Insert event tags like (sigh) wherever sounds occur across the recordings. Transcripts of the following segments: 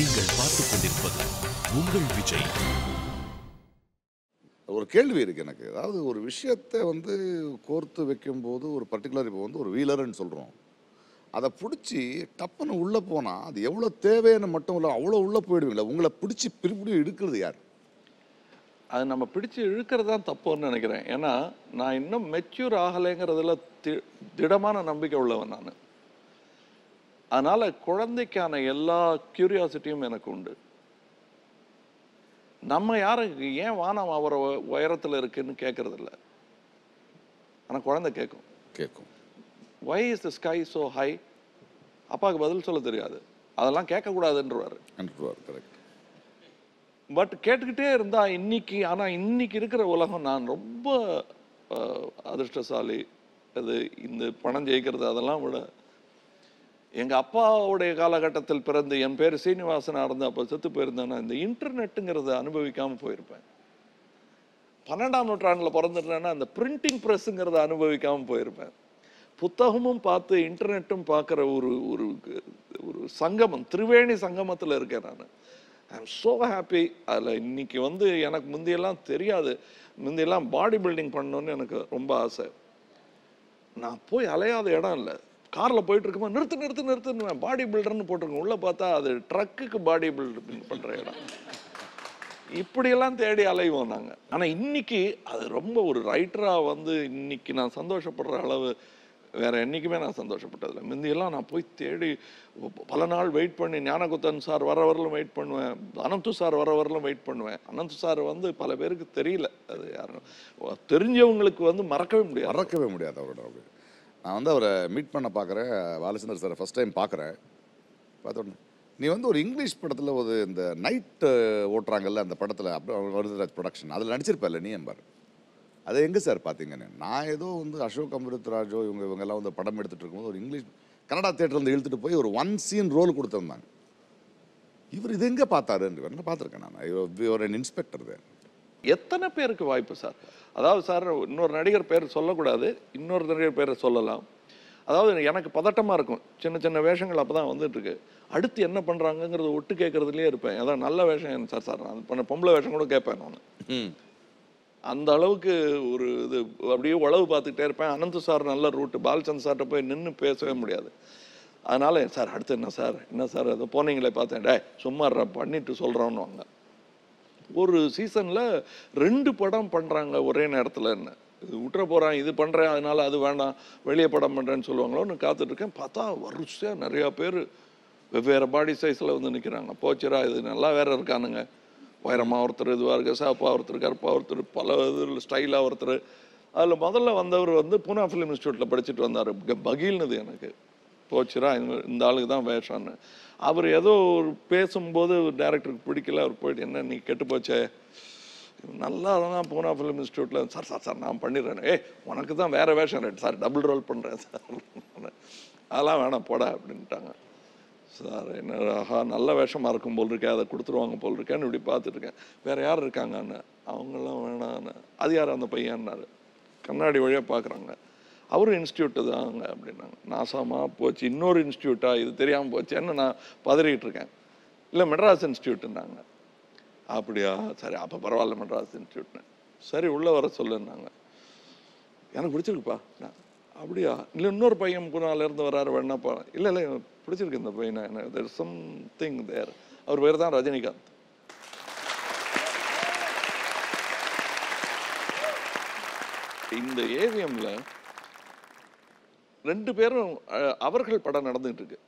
நீங்கள் பார்த்துக் கொண்டிருப்பது உங்கள் விஜய். ஒரு கேள்வி இருக்கு எனக்கு. அதாவது ஒரு விஷயத்தை வந்து கோர்த்து வைக்கும்போது ஒரு பர்டிகுலர் இப்போ வந்து ஒரு வீலர்னு சொல்கிறோம் அதை பிடிச்சி டப்புன்னு உள்ளே போனால் அது எவ்வளோ தேவைன்னு மட்டும் இல்லை அவ்வளோ உள்ளே போயிடுவீங்களா உங்களை பிடிச்சி பிரிப்பிடி எடுக்கிறது யார்? அது நம்ம பிடிச்சு இழுக்கிறது தான் தப்புன்னு நினைக்கிறேன். ஏன்னா நான் இன்னும் மெச்சூர் ஆகலைங்கிறதுல தி திடமான நம்பிக்கை உள்ளவன் நான். அதனால குழந்தைக்கான எல்லா கியூரியாசிட்டியும் எனக்கு உண்டு. நம்ம யாருக்கு ஏன் வானம் அவர உயரத்தில் இருக்குன்னு கேட்கறது இல்ல ஆனால் குழந்தை கேட்கும் கேட்கும் why is the sky so high அப்பாவுக்கு பதில் சொல்ல தெரியாது. அதெல்லாம் கேட்கக்கூடாதுன்றவாரு கரெக்ட் பட் கேட்டுக்கிட்டே இருந்தா இன்னைக்கு ஆனா இன்னைக்கு இருக்கிற உலகம் நான் ரொம்ப அதிர்ஷ்டசாலி. அது இந்த பணம் ஜெயிக்கிறது அதெல்லாம் விட எங்கள் அப்பாவுடைய காலகட்டத்தில் பிறந்து என் பேர் சீனிவாசனாக இருந்து அப்போ செத்து போயிருந்தேன்னா இந்த இன்டர்நெட்டுங்கிறத அனுபவிக்காமல் போயிருப்பேன். பன்னெண்டாம் நூற்றாண்டில் பிறந்துட்டேன்னா அந்த பிரிண்டிங் ப்ரெஸ்ஸுங்கிறத அனுபவிக்காமல் போயிருப்பேன். புத்தகமும் பார்த்து இன்டர்நெட்டும் பார்க்குற ஒரு ஒரு ஒரு சங்கமம் திரிவேணி சங்கமத்தில் இருக்கேன் நான். ஐ எம் ஸோ ஹாப்பி அதில் இன்னைக்கு வந்து எனக்கு முந்தியெல்லாம் தெரியாது. முந்தியெல்லாம் பாடி பில்டிங் பண்ணணுன்னு எனக்கு ரொம்ப ஆசை. நான் போய் அலையாத இடம் இல்லை. காரில் போயிட்டு இருக்கும்போது நிறுத்து நிறுத்து நிறுத்துன்னு பாடி பில்டர்னு போட்டிருக்கோம். உள்ளே பார்த்தா அது ட்ரக்குக்கு பாடி பில்டர் பண்ணுற இடம். இப்படியெல்லாம் தேடி அலைவோம் நாங்கள் ஆனால் இன்னைக்கு அது ரொம்ப ஒரு ரைட்டராக வந்து இன்னைக்கு நான் சந்தோஷப்படுற அளவு வேற என்றைக்குமே நான் சந்தோஷப்பட்டதில்லை முந்தியெல்லாம் நான் போய் தேடி பல நாள் வெயிட் பண்ணி ஞானகுத்தன் சார் வர வரலும் வெயிட் பண்ணுவேன். அனந்து சார் வர வரலும் வெயிட் பண்ணுவேன். அனந்து சார் வந்து பல பேருக்கு தெரியல. அது யாரும் தெரிஞ்சவங்களுக்கு வந்து மறக்கவே முடியாது. மறக்கவே முடியாது அவரோட நான் வந்து அவரை மீட் பண்ண பார்க்குறேன் பாலச்சந்தர் சாரை ஃபஸ்ட் டைம் பார்க்குறேன். பார்த்தோன்னே நீ வந்து ஒரு இங்கிலீஷ் படத்தில் ஒரு இந்த நைட் ஓட்டுறாங்கல்ல அந்த படத்தில் அப்புறம் வருதராஜ் ப்ரொடக்ஷன் அதில் நடிச்சிருப்பேன்ல நீ எம்பார் அதை எங்கே சார் பார்த்தீங்கன்னு? நான் ஏதோ வந்து அசோக் அமிருத்ராஜோ இவங்க இவங்கெல்லாம் வந்து படம் எடுத்துகிட்டு இருக்கும்போது ஒரு இங்கிலீஷ் கன்னடா தேட்டர் வந்து இழுத்துட்டு போய் ஒரு ஒன் சீன் ரோல் கொடுத்துருந்தாங்க. இவர் இது எங்கே பார்த்தாருன்னு? பார்த்துருக்கேன் நான். இவர் என் இன்ஸ்பெக்டர் தான் எத்தனை பேருக்கு வாய்ப்பு சார்? அதாவது சார் இன்னொரு நடிகர் பேர் சொல்லக்கூடாது இன்னொரு நடிகர் பேரை சொல்லலாம். அதாவது எனக்கு பதட்டமாக இருக்கும். சின்ன சின்ன வேஷங்கள் அப்போ தான் வந்துட்டு இருக்கு அடுத்து என்ன பண்ணுறாங்கங்கிறத ஒட்டு கேட்கறதுலேயே இருப்பேன். அதான் நல்ல வேஷம் சார் சார். நான் பண்ண பொம்பளை வேஷம் கூட கேட்பேன் நான். ம். அந்த அளவுக்கு ஒரு இது அப்படியே உழவு பார்த்துக்கிட்டே இருப்பேன். அனந்த் சார் நல்ல ரூட்டு. பாலச்சந்த் சார்கிட்ட போய் நின்று பேசவே முடியாது. அதனால சார் அடுத்து என்ன சார்? என்ன சார்? அதை போனீங்களே பார்த்தேன். டே சும்மா பண்ணிட்டு சொல்கிறோன்னு வாங்க ஒரு சீசனில் ரெண்டு படம் பண்ணுறாங்க ஒரே நேரத்தில் என்ன இது விட்டுற போகிறான் இது பண்ணுறேன் அதனால அது வேண்டாம் வெளியே படம் பண்ணுறேன்னு சொல்லுவாங்களோன்னு காத்துட்ருக்கேன். பார்த்தா வருஷம் நிறையா பேர் வெவ்வேறு பாடி சைஸில் வந்து நிற்கிறாங்க போச்சரா இது நல்லா வேறு இருக்கானுங்க. உயரமாக ஒருத்தர் இதுவாக இருக்கு சாப்பா ஒருத்தர் கருப்பாக ஒருத்தர் பல இது ஸ்டைலாக ஒருத்தர். அதில் முதல்ல வந்தவர் வந்து பூனா ஃபிலிம் இன்ஸ்டியூட்டில் படிச்சுட்டு வந்தார். பகீல்னது எனக்கு. போச்சுரா இந்த- இந்த ஆளுக்கு தான் வேஷம்னு. அவர் ஏதோ ஒரு பேசும்போது டேரக்டருக்கு பிடிக்கல அவர் போயிட்டு என்ன நீ கெட்டு போச்சே? நல்லா தான் பூனா ஃபிலிம் இன்ஸ்டியூட்டில் சார் சார் சார் நான் பண்ணிடுறேன். ஏய் உனக்கு தான் வேறு வேஷம் ரெண்டு சார் டபுள் ரோல் பண்ணுறேன் சார். (laughs) அதெல்லாம் வேணாம் போடா அப்படின்ட்டாங்க. சார் என்ன ஆஹா நல்ல வேஷமாக இருக்கும் போல் இருக்கே அதை கொடுத்துருவாங்க போல் இருக்கேன்னு இப்படி பார்த்துட்ருக்கேன் வேறு யார் இருக்காங்கன்னு? அவங்களாம் வேணான்னு. அது யார் அந்த பையன்னாரு? கண்ணாடி வழியாக பார்க்குறாங்க அவரும் இன்ஸ்டியூட்டு தாங்க அப்படின்னாங்க. நாசாமா போச்சு இன்னொரு இன்ஸ்டியூட்டா? இது தெரியாமல் போச்சேன்னு நான் பதறிக்கிட்டு இருக்கேன் இல்லை மெட்ராஸ் இன்ஸ்டியூட்டுன்னாங்க. அப்படியா? சரி அப்போ பரவாயில்ல மெட்ராஸ் இன்ஸ்டியூட்னு. சரி உள்ளே வர சொல்லுன்னாங்க. எனக்கு பிடிச்சிருக்குப்பா. நான், அப்படியா? இல்லை இன்னொரு பையன் குணால இருந்து வராரு வேணாப்பா இல்லை இல்லை எனக்கு பிடிச்சிருக்கு இந்த பையனை. எனக்கு தெர் சம்திங் தேர் அவர் பேர் தான் ரஜினிகாந்த். இந்த ஏவிஎம்ல ரெண்டு பேரும் அவர்கள் படம் நடந்துகிட்டு இருக்கு.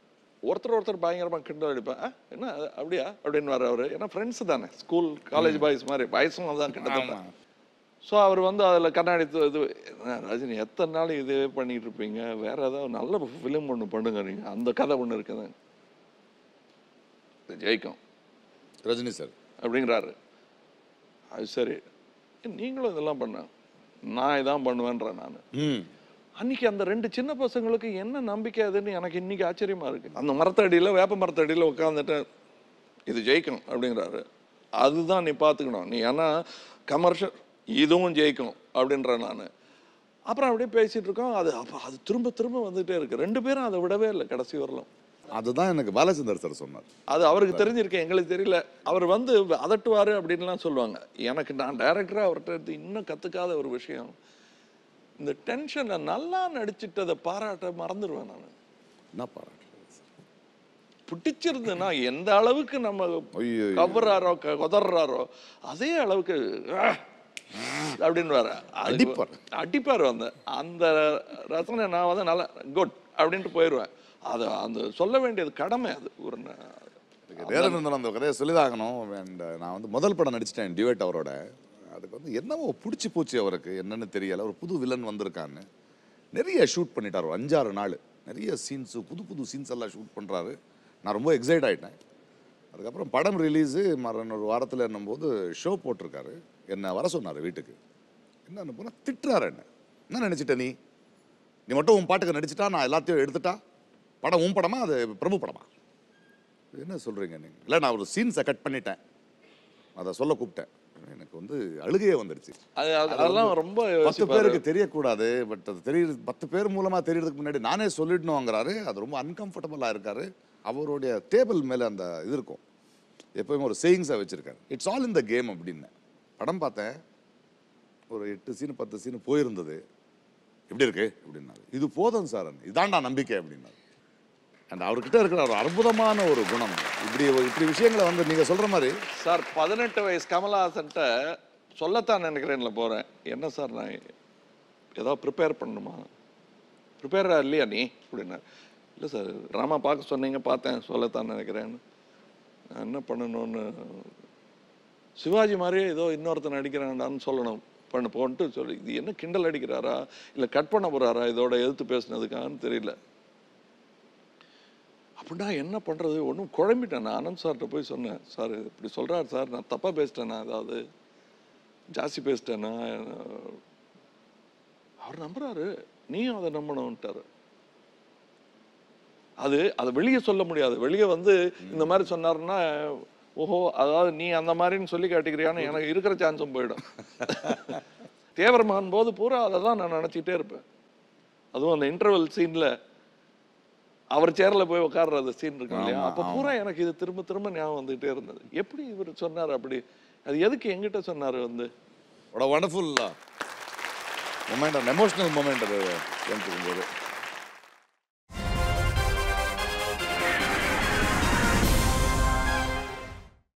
ஒருத்தர் ஒருத்தர் பயங்கரமா கிண்டல் அடிப்பேன் "ஆ, என்ன அப்படியா? அப்படின்னு வர அவரு. ஏன்னா ஃப்ரெண்ட்ஸ் தானே. ஸ்கூல் காலேஜ் பாய்ஸ் மாதிரி. வயசும் அதான் கிட்டத்தட்ட. ஸோ அவர் வந்து அதில் கண்ணாடி இது ரஜினி எத்தனை நாள் இதே பண்ணிட்டு இருப்பீங்க? வேற ஏதாவது நல்ல ஃபிலிம் ஒன்று பண்ணுங்க நீங்க. அந்த கதை ஒன்று இருக்குது இது ஜெயிக்கும். ரஜினி சார். அப்படிங்கிறாரு. அது சரி. நீங்களும் இதெல்லாம் பண்ண. நான் இதான் பண்ணுவேன்றேன் நான். அன்னைக்கு அந்த ரெண்டு சின்ன பசங்களுக்கு என்ன நம்பிக்கை அதுன்னு எனக்கு இன்னைக்கு ஆச்சரியமா இருக்கு. அந்த மரத்தடியில் வேப்ப மரத்தடியில் உட்காந்துட்டு இது ஜெயிக்கும் அப்படிங்கிறாரு. அதுதான் நீ பார்த்துக்கணும் நீ ஏன்னா கமர்ஷியல் இதுவும் ஜெயிக்கும் அப்படின்றேன் நான். அப்புறம் அப்படியே பேசிட்டு இருக்கோம். அது அப்போ அது திரும்ப திரும்ப வந்துகிட்டே இருக்கு. ரெண்டு பேரும் அதை விடவே இல்லை கடைசி வரலும். அதுதான் எனக்கு பாலச்சந்தர் சார் சொன்னார். அது அவருக்கு தெரிஞ்சிருக்கு எங்களுக்கு தெரியல. அவர் வந்து அதட்டுவாரு அப்படின்லாம் சொல்லுவாங்க. எனக்கு நான் டைரக்டரா அவர்கிட்ட இருந்து இன்னும் கத்துக்காத ஒரு விஷயம். இந்த டென்ஷனை நல்லா நடிச்சிட்டதை பாராட்ட மறந்துடுவேன் நான். என்ன பாராட்டு பிடிச்சிருந்துன்னா எந்த அளவுக்கு நம்ம கவர்றாரோ கொதறாரோ அதே அளவுக்கு! அப்படின்னு வர அடிப்பார். அடிப்பார் வந்து. அந்த ரசனை நான் வந்து நல்லா குட் அப்படின்ட்டு போயிடுவேன். அது அந்த சொல்ல வேண்டியது கடமை அது. ஒரு நேரம் அந்த கதையை சொல்லிதாகணும் நான் வந்து முதல் படம் நடிச்சிட்டேன் டிவேட் அவரோட. அதுக்கு வந்து என்னவோ பிடிச்சி போச்சு அவருக்கு. என்னன்னு தெரியல. ஒரு புது வில்லன் வந்திருக்கான்னு. நிறைய ஷூட் பண்ணிட்டார். ஒரு அஞ்சாறு நாள். நிறைய சீன்ஸு புது புது சீன்ஸ் எல்லாம் ஷூட் பண்ணுறாரு நான் ரொம்ப எக்ஸைட் ஆகிட்டேன் அதுக்கப்புறம் படம் ரிலீஸு மறு ஒரு வாரத்தில் என்னும்போது ஷோ போட்டிருக்காரு. என்னை வர சொன்னார் வீட்டுக்கு. என்னன்னு போனால் திட்டுறாரு என்ன? என்ன நினச்சிட்ட நீ? நீ மட்டும் உன் பாட்டுக்கு நடிச்சிட்டா? நான் எல்லாத்தையும் எடுத்துட்டா? படம் உன் படமா? அது பிரபு படமா? என்ன சொல்கிறீங்க நீங்கள் இல்லை நான் ஒரு சீன்ஸை கட் பண்ணிட்டேன். அதை சொல்ல கூப்பிட்டேன். எனக்கு வந்து அழுகையே அது அது- அதெல்லாம் ரொம்ப பத்து. பேருக்கு தெரியக்கூடாது பட் அது தெரியுது பத்து பேர் மூலமா தெரியறதுக்கு முன்னாடி நானே சொல்லிடணுங்கிறாரு அது ரொம்ப அன்கம்ஃபர்டபுளாக இருக்காரு. அவருடைய டேபிள் மேலே அந்த இது இருக்கும். எப்பவுமே ஒரு சேயிங்ஸாக வச்சிருக்காரு. இட்ஸ் ஆல் இந்த கேம் அப்படின்னு. படம் பார்த்தேன். ஒரு எட்டு சீனு பத்து சீனு போயிருந்தது. எப்படி இருக்கு? அப்படின்னாரு. இது போதும் சார் இதான்டா நம்பிக்கை அப்படின்னாரு. அண்ட் அவர்கிட்ட இருக்கிற ஒரு அற்புதமான ஒரு குணம். இப்படி இப்படி விஷயங்களை வந்து நீங்கள் சொல்கிற மாதிரி சார் பதினெட்டு வயசு கமல்ஹாசன்ட்ட சொல்லத்தான் நினைக்கிறேன்ல போகிறேன் என்ன சார் நான் ஏதோ ப்ரிப்பேர் பண்ணணுமா? ப்ரிப்பேரா இல்லையா நீ? அப்படின்னா இல்லை சார் ட்ராமா பார்க்க சொன்னீங்க பார்த்தேன் சொல்லத்தான் நினைக்கிறேன்னு. நான் என்ன பண்ணணும்னு? சிவாஜி மாதிரியே ஏதோ இன்னொருத்தன் அடிக்கிறான்டான்னு சொல்லணும். பண்ணு போன்ட்டு சொல்லி இது என்ன கிண்டல் அடிக்கிறாரா? இல்லை கட் பண்ண போகிறாரா இதோட எதிர்த்து பேசுனதுக்கான்னு தெரியல. அப்படின்னா என்ன பண்ணுறது ஒன்றும் குழம்பிட்டேன். நான் ஆனந்த் சார்கிட்ட போய் சொன்னேன். சார் இப்படி சொல்கிறார் சார். நான் தப்பாக பேசிட்டேனா அதாவது ஜாஸ்தி பேசிட்டேனா? அவர் நம்புறாரு. நீயும் அதை நம்பணும்ட்டாரு. அது அதை வெளியே சொல்ல முடியாது. வெளியே வந்து இந்த மாதிரி சொன்னார்னா ஓஹோ அதாவது நீ அந்த மாதிரின்னு சொல்லி காட்டிக்கிறியான்னு எனக்கு இருக்கிற சான்ஸும் போயிடும். தேவரமான் போது பூரா அதை தான் நான் நினச்சிக்கிட்டே இருப்பேன். அதுவும் அந்த இன்டர்வல் சீனில் அவர் சேர்ல போய் உட்கார்ற சீன் இருக்கு இல்லையா? அப்ப பூரா எனக்கு இது திரும்ப திரும்ப ஞாபகம் வந்துகிட்டே இருந்தது. எப்படி இவர் சொன்னார் அப்படி? அது எதுக்கு எங்கிட்ட சொன்னாரு வந்து? moment, an emotional moment அது